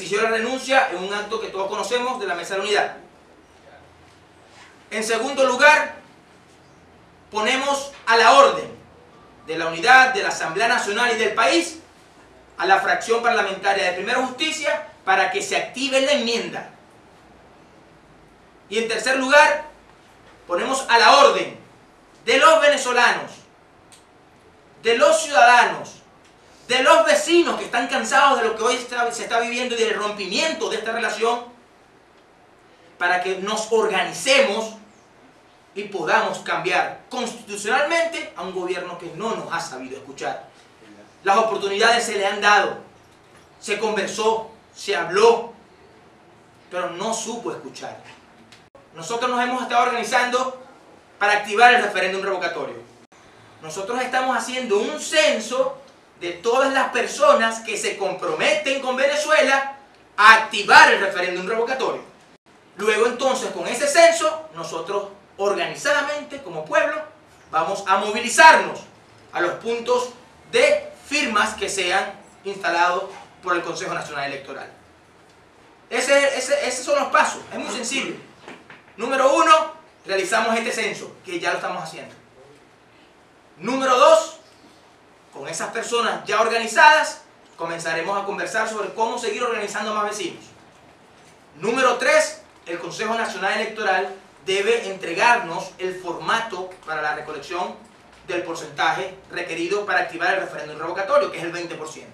exigió la renuncia en un acto que todos conocemos de la Mesa de la Unidad. En segundo lugar, ponemos a la orden de la unidad de la Asamblea Nacional y del país a la fracción parlamentaria de Primera Justicia para que se active la enmienda. Y en tercer lugar, ponemos a la orden de los venezolanos, de los ciudadanos, de los vecinos que están cansados de lo que hoy se está viviendo y del rompimiento de esta relación, para que nos organicemos y podamos cambiar constitucionalmente a un gobierno que no nos ha sabido escuchar. Las oportunidades se le han dado, se conversó, se habló, pero no supo escuchar. Nosotros nos hemos estado organizando para activar el referéndum revocatorio. Nosotros estamos haciendo un censo de todas las personas que se comprometen con Venezuela a activar el referéndum revocatorio. Luego entonces con ese censo nosotros organizadamente como pueblo vamos a movilizarnos a los puntos de firmas que sean instalados por el Consejo Nacional Electoral. Ese, esos son los pasos, es muy sencillo. Número uno, realizamos este censo, que ya lo estamos haciendo. Número dos, esas personas ya organizadas, comenzaremos a conversar sobre cómo seguir organizando más vecinos. Número tres, el Consejo Nacional Electoral debe entregarnos el formato para la recolección del porcentaje requerido para activar el referéndum revocatorio, que es el 20%.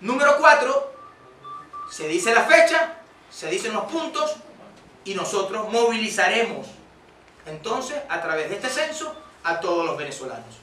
Número 4, se dice la fecha, se dicen los puntos y nosotros movilizaremos entonces a través de este censo a todos los venezolanos.